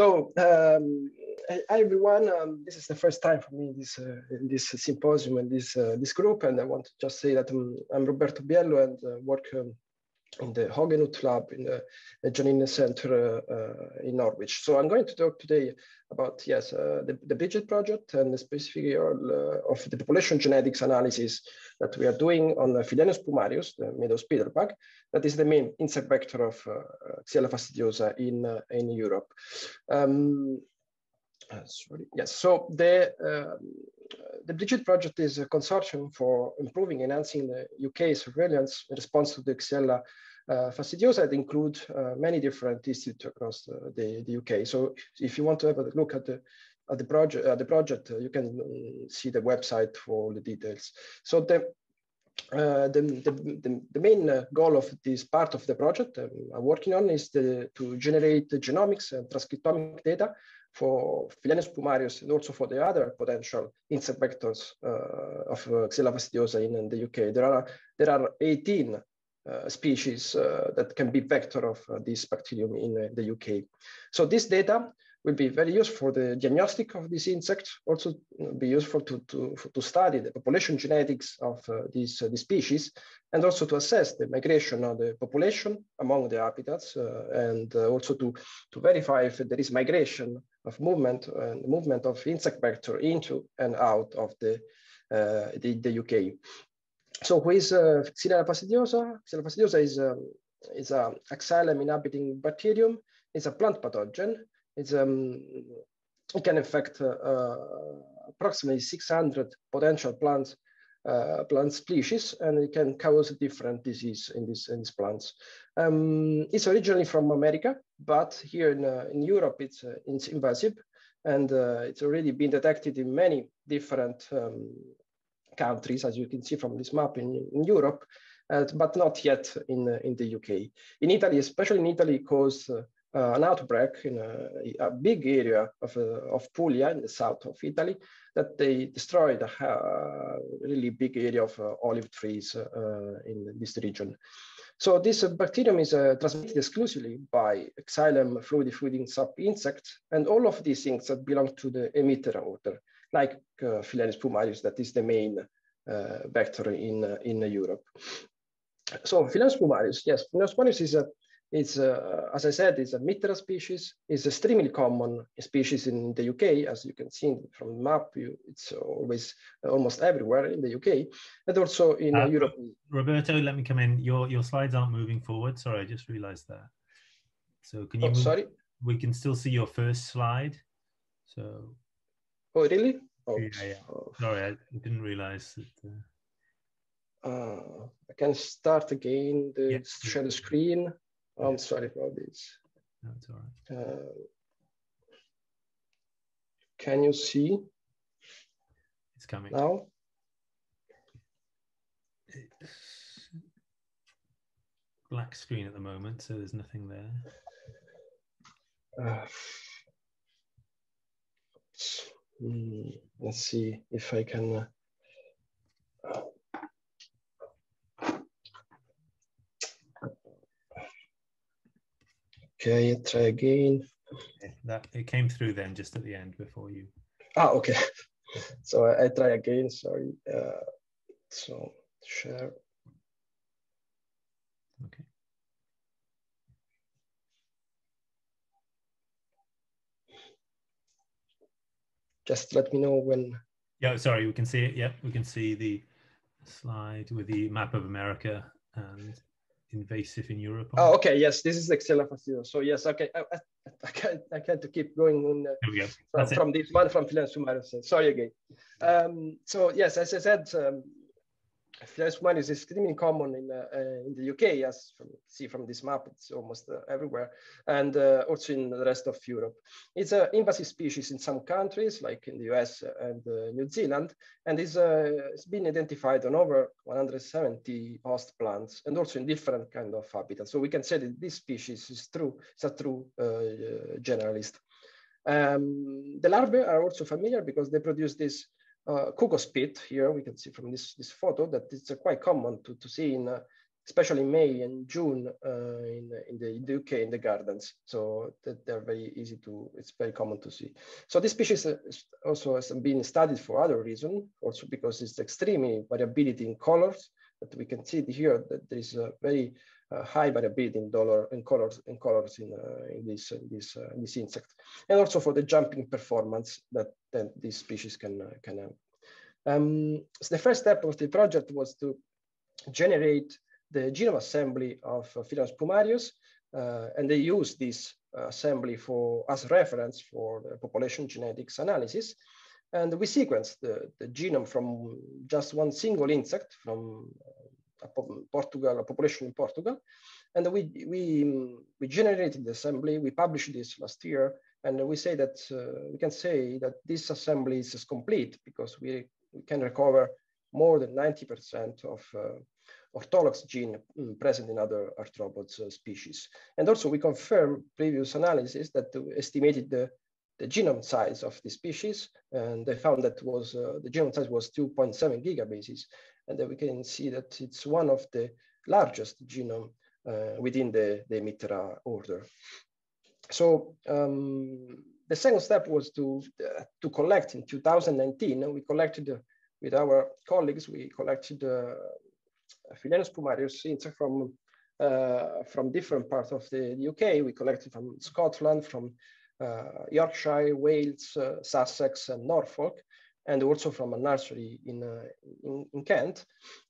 So, um, hi everyone. Um, this is the first time for me this uh, in this symposium and this uh, this group, and I want to just say that I'm, I'm Roberto Biello and uh, work um, in the Hogenhout lab in the, John Innes Center uh, in Norwich. So I'm going to talk today about yes uh, the, the BRIGIT project and specifically uh, of the population genetics analysis that we are doing on the Philaenus spumarius, the meadow spittlebug, that is the main insect vector of uh, Xylella fastidiosa in uh, in Europe. Um, sorry. Yes. So the uh, the BRIGIT project is a consortium for improving, enhancing the UK surveillance in response to the Xylella uh, that include uh, many different institutes across the, the, the, UK. So if you want to have a look at the at the project, uh, the project, uh, you can um, see the website for all the details. So the uh, the, the, the, main uh, goal of this part of the project um, I'm working on is the, to generate the genomics and transcriptomic data for Philaenus spumarius and also for the other potential insect vectors uh, of uh, Xylella fastidiosa in, in, the UK. There are, there are 18 uh, species uh, that can be vector of uh, this bacterium in uh, the UK. So this data will be very useful for the diagnostic of this insect, also be useful to, to, to study the population genetics of these, these species, and also to assess the migration of the population among the habitats, and also to, to verify if there is migration of movement and movement of insect vector into and out of the, uh, the, the, UK. So who is uh, Xylella fastidiosa? Xylella fastidiosa is, um, is a xylem inhabiting bacterium. It's a plant pathogen it's um, it can affect uh, uh, approximately 600 potential plants uh, plant species, and it can cause a different disease in, in these plants. Um, it's originally from America, but here in, uh, in Europe, it's, uh, it's invasive, and uh, it's already been detected in many different um, countries, as you can see from this map in, in Europe, but not yet in, in the UK. In Italy, especially in Italy, caused uh, an outbreak in a, a, big area of, uh, of Puglia in the south of Italy that they destroyed a uh, really big area of uh, olive trees uh, in this region. So this bacterium is transmitted exclusively by xylem fluid-feeding sap insects, and all of these things that belong to the Hemiptera order, like uh, Philaenus spumarius, that is the main vector in, in Europe. So Philaenus spumarius, yes, Philaenus spumarius is a it's, uh, as I said, it's a Hemiptera species. It's extremely common species in the UK, as you can see from the map. You, it's always uh, almost everywhere in the UK, and also in uh, Europe. Roberto, let me come in. Your your slides aren't moving forward. Sorry, I just realised that. So can you? Oh, sorry. We can still see your first slide. So. Oh really? Oh, yeah, yeah. Oh. Sorry, I didn't realise that. Uh, uh... I can start again. The yeah. share the screen. I'm sorry about this. No, it's all right. Uh, can you see? It's coming. Now? It's black screen at the moment, so there's nothing there. Uh, hmm, let's see if I can. Uh, Okay, try again. That it came through then just at the end before you. Ah, okay. so I, I try again. Sorry. Uh, so share. Okay. Just let me know when. Yeah, sorry, we can see it. Yep, we can see the slide with the map of America and invasive in Europe? Oh, okay. Yes, this is Xylella fastidiosa. So yes, okay. I, I, I can't I can't keep going on uh, from, from this one from spumarius. Sorry again. Um, so yes, as I said, um, Philaenus spumarius is extremely common in, uh, uh, in the UK, as from, see from this map, it's almost uh, everywhere, and uh, also in the rest of Europe. It's an invasive species in some countries, like in the US and uh, New Zealand, and is, it's been identified on over 170 host plants, and also in different kind of habitats. So we can say that this species is true, it's a true generalist. Um, the larvae are also familiar because they produce this uh, spit here, we can see from this, this photo that it's uh, quite common to, to see in, uh, especially May and June uh, in, in, the, in the UK in the gardens. So that they're very easy to, it's very common to see. So this species also has been studied for other reason, also because it's extremely variability in colors, but we can see here that there is a very uh, high variability in dollar in colors in colors in, uh, in this in this uh, this insect, and also for the jumping performance that, that this species can uh, can have. Um, so the first step of the project was to generate the genome assembly of uh, spumarius, uh, and they use this assembly for as reference for the population genetics analysis. And we sequenced the, the genome from just one single insect from uh, Portugal, a population in Portugal. And we, we, we generated the assembly, we published this last year, and we say that uh, we can say that this assembly is complete because we, we can recover more than 90% of uh, orthologs gene mm, present in other arthropods uh, species. And also we confirm previous analysis that estimated the, the genome size of the species, and they found that was uh, the genome size was 2.7 gigabases. And then we can see that it's one of the largest genome uh, within the, the Hemiptera order. So um, the second step was to, uh, to collect in 2019, we collected uh, with our colleagues, we collected uh, Philaenus spumarius insect from uh, from different parts of the, UK. We collected from Scotland, from Yorkshire, Wales, uh, Sussex, and Norfolk, and also from a nursery in, uh, in, in, Kent.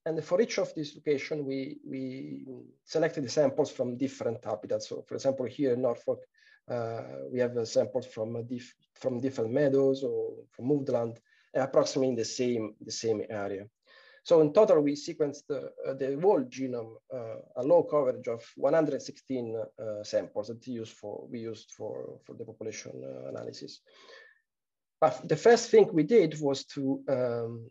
And for each of these locations, we, we selected the samples from different habitats. So for example, here in Norfolk, uh, we have samples from, diff from different meadows or from woodland, approximately in the same, the same area. So in total, we sequenced the, uh, the whole genome, uh, a low coverage of 116 uh, samples that we used for, we used for, for the population uh, analysis. But the first thing we did was to, um,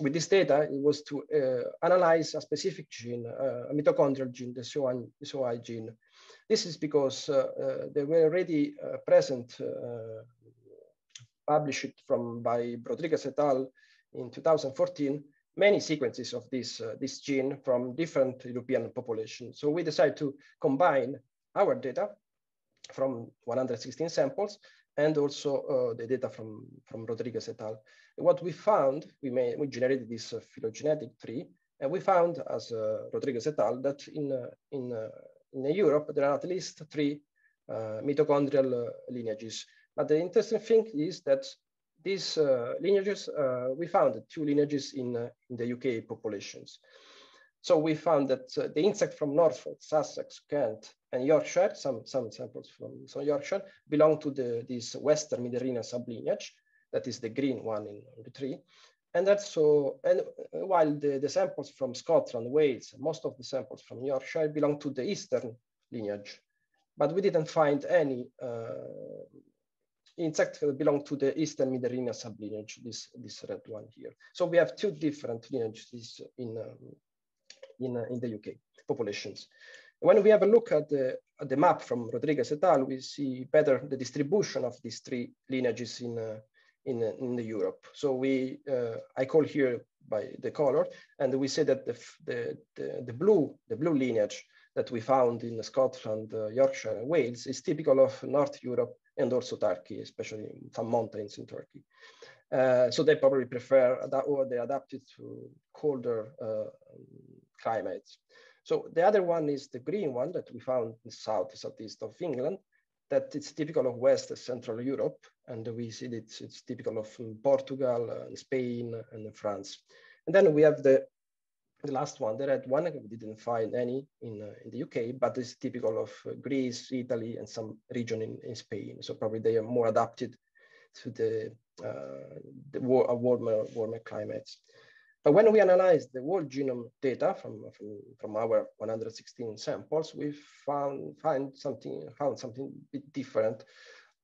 with this data, it was to uh, analyze a specific gene, uh, a mitochondrial gene, the COI, COI gene. This is because they were already present, published from by Rodriguez et al. in 2014, many sequences of this, uh, this gene from different European populations. So we decided to combine our data from 116 samples and also uh, the data from, from Rodriguez et al. What we found, we, may, we generated this uh, phylogenetic tree, and we found, as uh, Rodriguez et al., that in, uh, in, uh, in Europe, there are at least three mitochondrial lineages. But the interesting thing is that these uh, lineages, uh, we found two lineages in, uh, in the UK populations. So we found that uh, the insect from Norfolk, Sussex, Kent, and Yorkshire, some, some samples from some Yorkshire, belong to the, this Western Mediterranean sublineage, that is the green one in the tree. And that's so, and while the, the samples from Scotland, Wales, most of the samples from Yorkshire belong to the Eastern lineage, but we didn't find any uh, insect belong to the Eastern Mediterranean sublineage, this, this red one here. So we have two different lineages in, um, in, uh, in the UK populations. When we have a look at the, at the map from Rodriguez et al., we see better the distribution of these three lineages in, uh, in, uh, in the Europe. So we, uh, I call here by the color, and we say that the, the, the, the blue, the blue lineage that we found in Scotland, uh, Yorkshire, and Wales is typical of North Europe and also Turkey, especially some mountains in Turkey. Uh, so they probably prefer that or they adapted to colder uh, climates. So the other one is the green one that we found in south, southeast of England, that it's typical of West and Central Europe. And we see that it's, it's typical of Portugal and Spain and France. And then we have the the last one, the red one, we didn't find any in, uh, in the UK, but it's typical of uh, Greece, Italy, and some region in, in Spain. So probably they are more adapted to the, uh, the war, uh, warmer, warmer climates. But when we analyzed the whole genome data from, from, from our 116 samples, we found, find something, found something bit different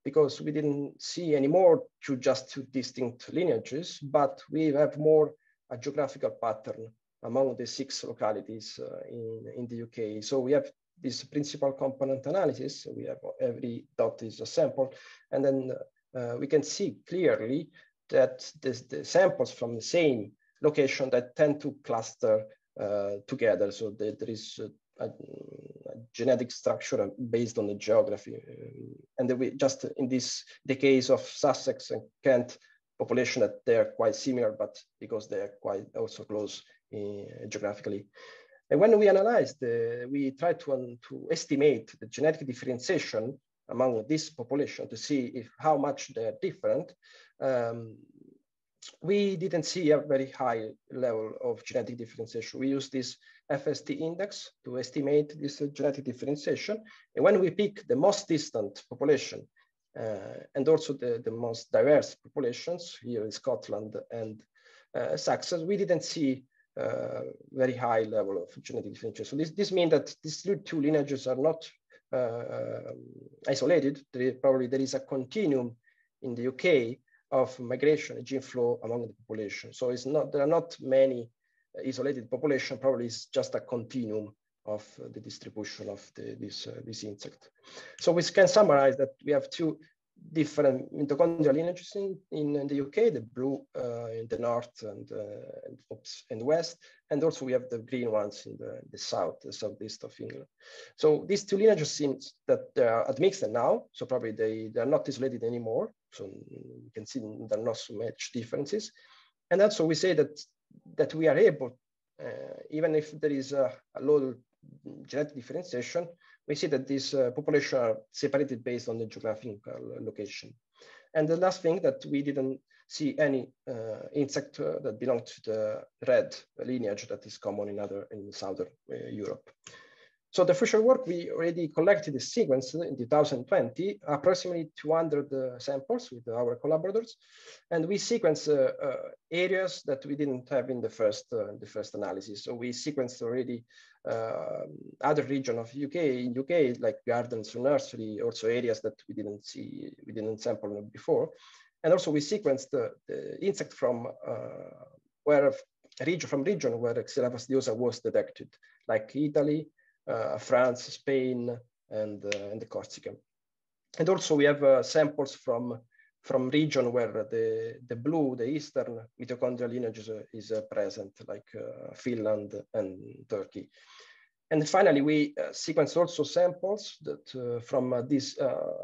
because we didn't see any more two just two distinct lineages, but we have more a geographical pattern among the six localities uh, in, in the UK. So we have this principal component analysis. We have every dot is a sample, and then uh, we can see clearly that this, the samples from the same location that tend to cluster together. So there is a, a, genetic structure based on the geography. and we just in this, the case of Sussex and Kent population that they're quite similar, but because they're quite also close uh, geographically. And when we analyzed, the, we tried to, um, to estimate the genetic differentiation among this population to see if how much they're different. Um, we didn't see a very high level of genetic differentiation. We used this FST index to estimate this uh, genetic differentiation. And when we pick the most distant population uh, and also the, the most diverse populations here in Scotland and uh, Sussex, we didn't see uh, very high level of genetic differentiation. So this, this means that these two lineages are not uh, isolated. There probably there is a continuum in the UK of migration, gene flow among the population. So it's not there are not many isolated population. Probably it's just a continuum of the distribution of the, this uh, this insect. So we can summarize that we have two different mitochondrial lineages in, in, the UK, the blue uh, in the north and, uh, and, west, and also we have the green ones in the, the south, the southeast of England. So these two lineages seem that they are admixed now, so probably they, they are not isolated anymore. So you can see there are not so much differences. And also we say that, that we are able, uh, even if there is a, a low genetic differentiation, we see that these uh, populations are separated based on the geographical location. And the last thing that we didn't see any uh, insect uh, that belonged to the red lineage that is common in other in southern uh, Europe. So the future work, we already collected the sequence in 2020, approximately 200 uh, samples with our collaborators, and we sequenced uh, uh, areas that we didn't have in the first uh, the first analysis. So we sequenced already other region of UK, in UK, like gardens or nursery, also areas that we didn't see, we didn't sample before. And also we sequenced the, the insect from uh, where region from region where Xylella fastidiosa was detected, like Italy, uh, France, Spain, and, uh, and the Corsica. And also we have uh, samples from from region where the, the blue, the eastern mitochondrial lineage is, uh, present, like uh, Finland and Turkey. And finally, we uh, sequence also samples that from this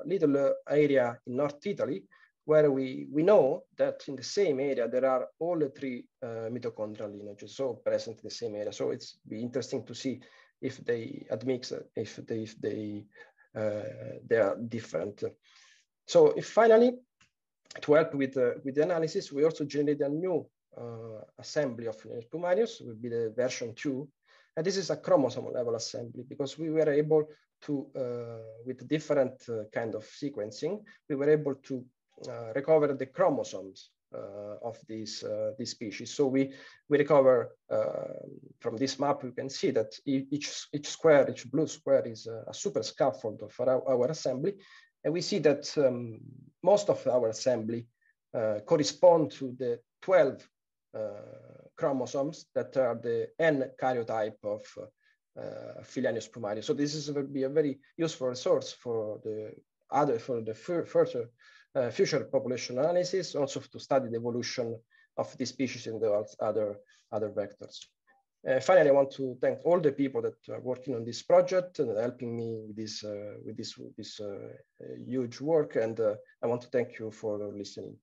little area in North Italy, where we, we know that in the same area, there are all the three mitochondrial lineages, so present in the same area. So it's be interesting to see if they admix, if they, if they, uh, they are different. So if finally, to help with, uh, with the analysis, we also generated a new uh, assembly of Spumarius, will be the version two. And this is a chromosome level assembly because we were able to, uh, with different uh, kind of sequencing, we were able to uh, recover the chromosomes uh, of this, uh, this species. So we, we recover from this map, you can see that each, each square, each blue square is a, a super scaffold for our, our, assembly. And we see that um, most of our assembly correspond to the 12 chromosomes that are the N karyotype of uh, Philaenus spumarius. So this is will be a very useful resource for the other for the further uh, future population analysis, also to study the evolution of this species in the other, other vectors. Uh, finally, I want to thank all the people that are working on this project and helping me with this, uh, with this, this uh, huge work. And uh, I want to thank you for listening.